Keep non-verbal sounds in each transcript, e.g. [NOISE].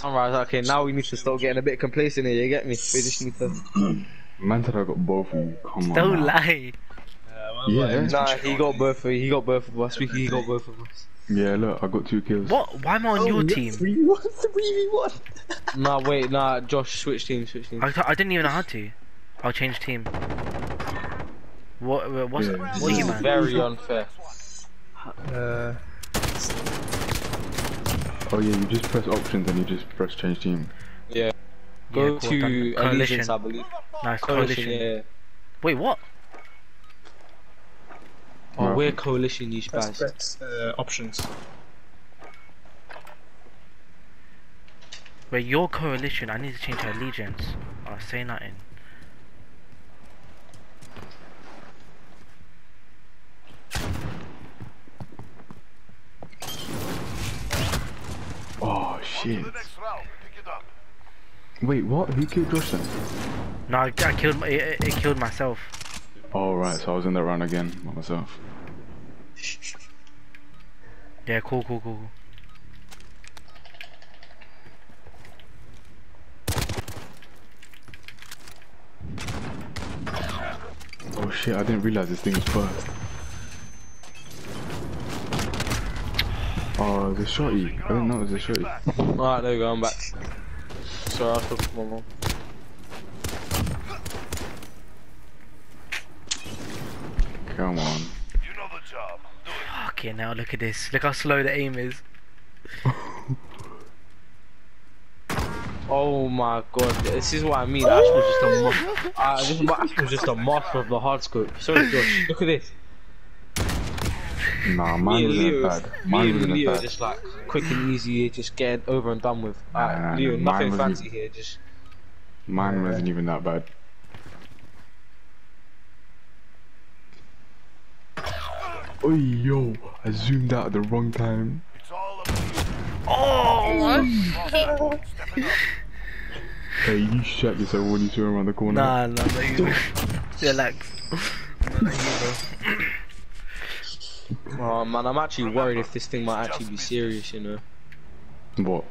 Sunrise, okay, now we need to start getting a bit complacent here, you get me? We just need to... [CLEARS THROAT] Man said I got both of you. Come on. Don't now. lie. Yeah. Nah, he got both of he got both of us, he got both of us. Yeah, look, I got two kills. What? Why am I on your team? Three [LAUGHS] one, three one. [LAUGHS] Nah, wait, nah, Josh, switch team, switch team. I, th- I didn't even know how to. I'll change team. What? uh, What's? Yeah. What are This you, is man? very unfair. Uh, Oh yeah, you just press options and you just press change team. Yeah. Go Yeah, cool, to. Coalition. Allegiance, I believe. Nice Coalition, coalition. yeah. Wait, what? Oh, Right. we're coalition, you press, guys. press uh, options. Wait, your coalition. I need to change to allegiance. Oh, say nothing. Oh shit. Wait, what? Who killed Josh then? No, I, I killed. It, it killed myself. Oh right, so I was in the run again by myself. Yeah, cool, cool, cool. cool. Oh shit, I didn't realize this thing was first. Oh, the shotty. I didn't know it was a shotty. [LAUGHS] Alright, there we go, I'm back. Sorry, I was talking to my mom. Come on. You know the job. Okay, now look at this. Look how slow the aim is. [LAUGHS] Oh my god, this is what I mean. Ash was just a ma- [LAUGHS] uh, this, Ash was just a master of the hard scope. Sorry, Josh. Look at this. Nah, [LAUGHS] Me mine and wasn't Leo, bad. me Mine and wasn't Leo bad. just like quick and easy, just get over and done with. Alright, Nah, nah, Leo, nah, nothing fancy here. Just Mine wasn't even that bad. Oh yo, I zoomed out at the wrong time. Oh! Hey, you shut yourself when you turn around the corner. Nah, nah, no, you. Relax. [LAUGHS] [LAUGHS] oh man, I'm actually worried if this thing might actually be serious. You know, What?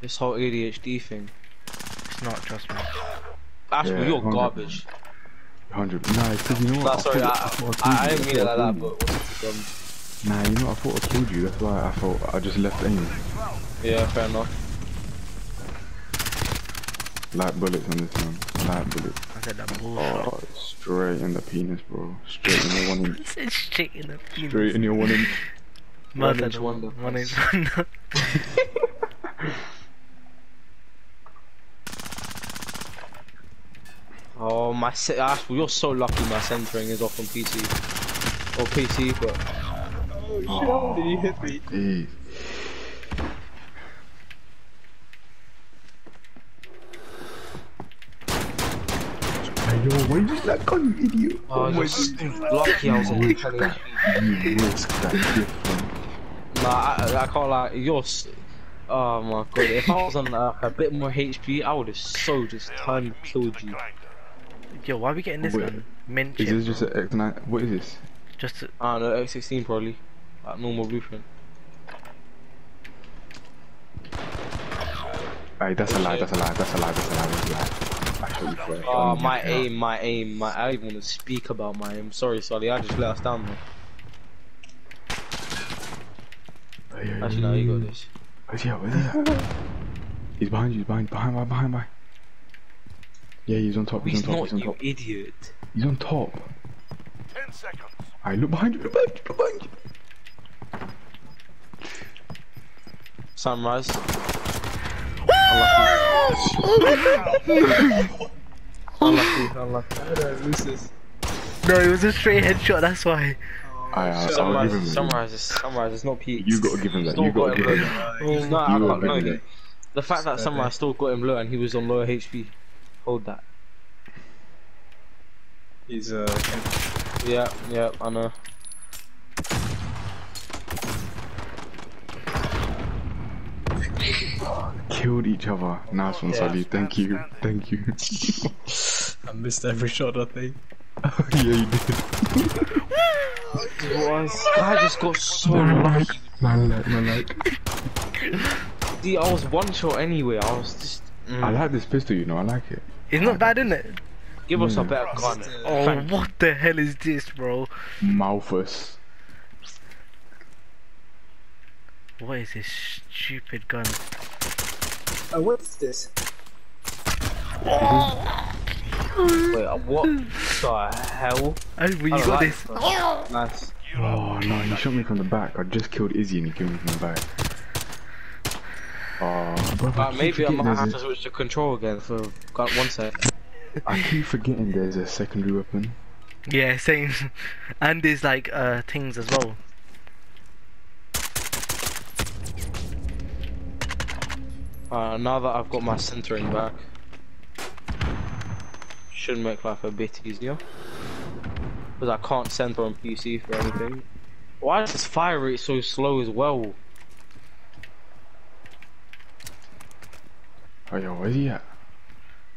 this whole ADHD thing. It's not, trust me. Ash, Yeah, you're hundred. garbage. 100. Nah, it's 'cause you know what? Nah, sorry, I, thought- I, thought I killed didn't mean it like thought that, but what's it done? Nah, you know, I thought I killed you. That's why I thought I just left aim. Yeah, fair enough. Light bullets on this one. Light bullets. I said that oh, bullshit. Oh, straight in the penis, bro. Straight in your one [LAUGHS] inch. It's straight in the penis. Straight in your one inch. Man One inch wonder. One inch wonder. [LAUGHS] Oh my, se- Ash, you're so lucky. My centering is off on PC or PC, but Oh, [LAUGHS] shit, Did he hit me? Jeez. Why you just that gun, you idiot? oh, my you're so lucky I was on You the risk that. You risk that different. Nah, I, I can't lie. You're. Oh my god, if I was on uh, a bit more HP, I would have so just turned killed you. Yo, why are we getting this Wait. gun? Mint Is chip. this just an X9? What is this? Just to, I don't know, X16 probably. Like normal blueprint. Hey, that's a lie, that's a lie, that's a lie, that's a lie, that's a lie. I shot you first. Oh, my aim, my aim, my. I don't even want to speak about my aim. Sorry, Solly, I just let us down, man. Hey, hey, Actually, no, you got this. Where's he at? Where's he at? [LAUGHS] He's behind you, he's behind, behind, behind, behind, behind. Yeah, he's on top, he's, He's on top, not, he's on you top. idiot. He's on top. Ten seconds. Alright, look behind you, look behind you, look behind you. Sunrise. Unlucky. Unlucky. no, it was a straight headshot. That's why. Alright, I'll, I'll give Sunrise, him that. sunrise, is, sunrise is not peak. You gotta give him that, you gotta give him him low. that. No, I You can't, gotta no, give him he- that. the fact that Sunrise still got him low and he was on lower HP. Hold that. He's uh. Yeah, yeah, I know. Killed each other. Nice one, Yeah. Sully. Thank you, thank you. [LAUGHS] I missed every shot. I think. [LAUGHS] yeah, you did. [LAUGHS] This guy just got so Man lucky. like, man like, man like. See, I was one shot anyway. I was just. mm. I like this pistol, you know. I like it. It's not bad, isn't it? Give us a Mm. better gun. Oh, Thank- what the hell is this, bro? Malphus. What is this stupid gun? Oh, what's this? Wait, uh, what the hell? Oh, well, you I got like this. it. Nice. Oh no, you shot me from the back. I just killed Izzy and he killed me from the back. Oh, bro, I Uh, maybe I forgetting might there's have a- to switch the control again for got one sec. I keep forgetting there's a secondary weapon. Yeah, same. [LAUGHS] And there's like uh things as well. Uh, now that I've got my centering back, should make life a bit easier. Because I can't center on PC for anything. Why is this fire rate so slow as well? Oh yo, where's he at?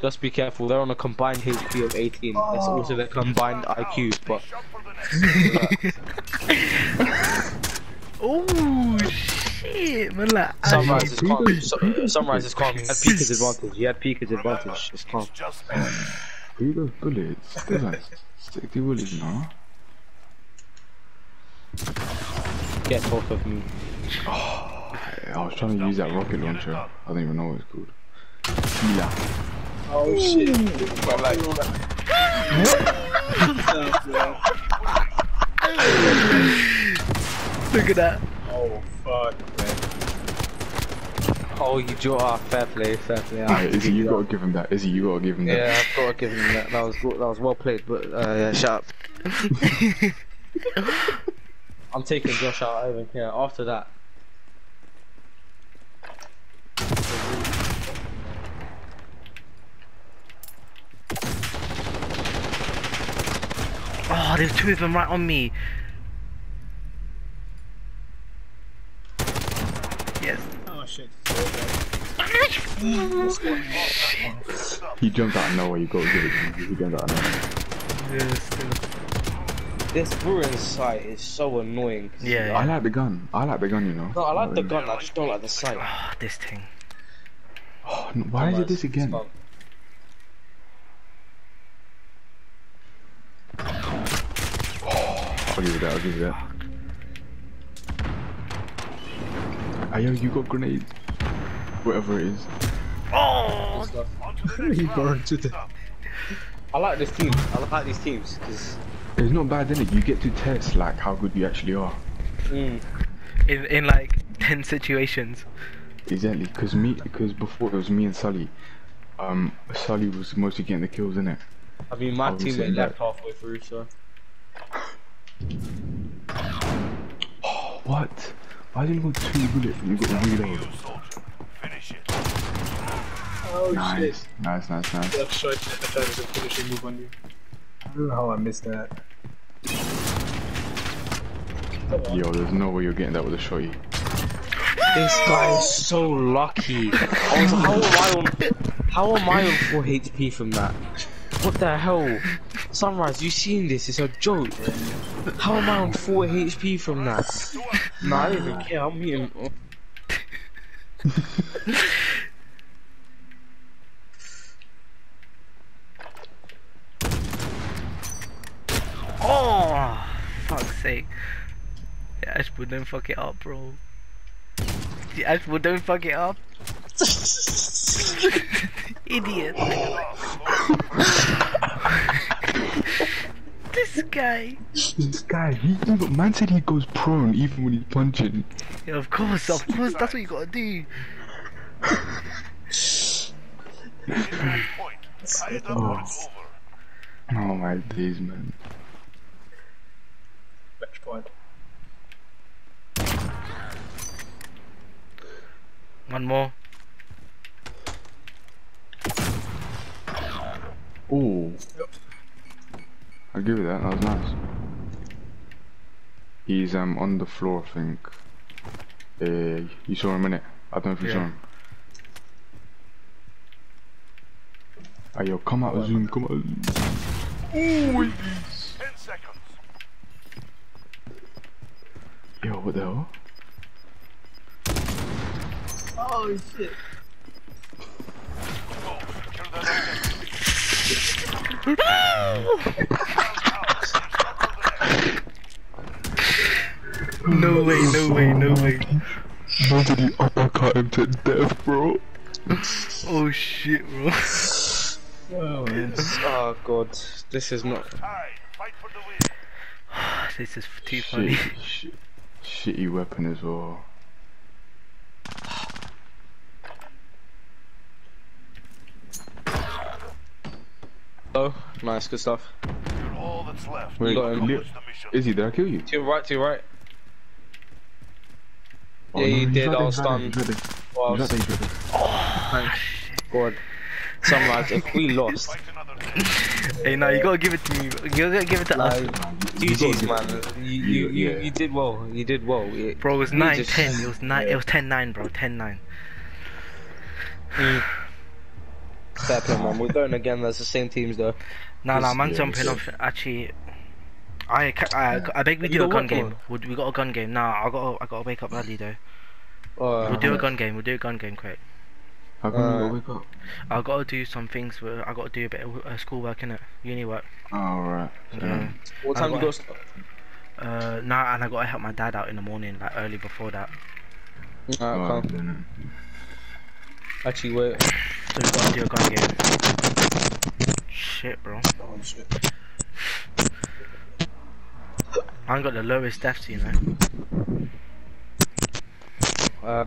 Just be careful, they're on a combined HP of 18. That's also their combined IQ, but [LAUGHS] Shot for the next. Oh shit, man! Like, Sunrise actually- is calm. Su- Sunrise is calm. He had peeker's advantage. He had peeker's advantage. It's calm. Just missed. Who those bullets? Those like sixty bullets, no? Get off of me. Oh, I was trying to use that rocket launcher. I don't even know what it's called. Yeah. Oh shit. [LAUGHS] Look at that. Oh fuck, man. Oh, you draw. Ah, fair play, fair play. I Alright, have Izzy, you gotta give him that. Izzy, you gotta give him that. Yeah, I've got to give him that. That was that was well played, but uh, yeah, shut up. [LAUGHS] I'm taking Josh out. I don't care. After that, Oh, there's two of them right on me. Yes. Oh shit. He jumped out of nowhere, you gotta give it to him. He jumped out of nowhere. Yes. this Bruin sight is so annoying. Yeah. I like the gun. I like the gun, you know. No, I like the gun. I just don't like the sight. Oh, this thing. Oh, no, why is it this again? Oh, I'll give you that, I'll give you that. Ayo, you got grenades. Whatever it is. Onto the He burned to death. I like this team. I like these teams because It's not bad, is it? You get to test like how good you actually are. mm, in in like [LAUGHS] ten situations. Exactly, because me, because before it was me and Sully. Um, Sully was mostly getting the kills, innit? I mean, my I was teammate left halfway through, so Oh, [GASPS] what? Why didn't you go two bullets and you got to reload? You, soldier. Finish it. Oh shit. Nice, nice, nice, nice. That shot that was a finishing move on you. I don't know how I missed that. Yo, there's no way you're getting that with a shotty. this guy is so lucky. [LAUGHS] I was, how am I on? How am I on four HP from that? What the hell? Sunrise, you seen this? It's a joke. How am I on 4 HP from that? Nah, I don't even care. I'm hitting. [LAUGHS] [LAUGHS] Oh, fuck's sake. Yeah, Ashwood, don't fuck it up, bro. Yeah, Ashwood, don't fuck it up. [LAUGHS] Idiot. [LAUGHS] this guy. This guy, he even, man said he goes prone even when he's punching. Yeah, of course, of course, that's what you gotta do. Match point. Tie it up or it's [LAUGHS] over. Oh. oh my days, man. Match point. One more. Oh. I'll give you that, that was nice. He's um on the floor, I think. Uh, you saw him in it. I don't know if you saw him. Ah, yo, come out, zoom, come out. Ooh, wait. Ten seconds. Yo, what the hell? Oh Oh shit. Go. [LAUGHS] Secure. No way, no way, no way. Nobody uppercut him to death, bro. Oh shit, bro. [LAUGHS] Oh, oh god, this is not. Tie. Fight for the win. this is too funny. Shit, shit, shitty weapon as well. Oh, nice, good stuff. You're all that's left. Wait, got him. Leo- Accomplish the did I kill you? To your right, to your right. Oh, Yeah, you did, I there, was he's right stunned. there, he's right there. Well, He's right there, he's right there. thanks. God. Sunrise, if we lost, Fight another day. Hey, now you gotta give it to me. You gotta give it to us. Like, You gotta GG's, man. You, you, you, Yeah. you did well. You did well. It- Bro, it was we 9 just- 10. It was 9. It was 10 9, bro. 10 9. Mm. Fair play, man. We're going again. That's the same teams, though. Nah, nah, Yes, man, yeah, jumping off. Actually, I, ca- I, I beg we do a gun what, game. bro? We got a gun game? Nah, I got I got to wake up early though. Uh, We'll do a gun game. We'll do a gun game, quick. I've? I gotta do some things. Where I gotta do a bit of uh, schoolwork in it, uni work. Alright. Yeah. What time you? Uh, nah, and I gotta help my dad out in the morning, like early before that. Alright. oh, Actually, wait. So we gotta do a gun game. Shit, bro. Oh, shit. I got the lowest deaths, you know. Uh.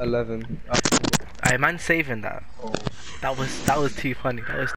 11. I man, saving that. Oh. That was that was too funny. That was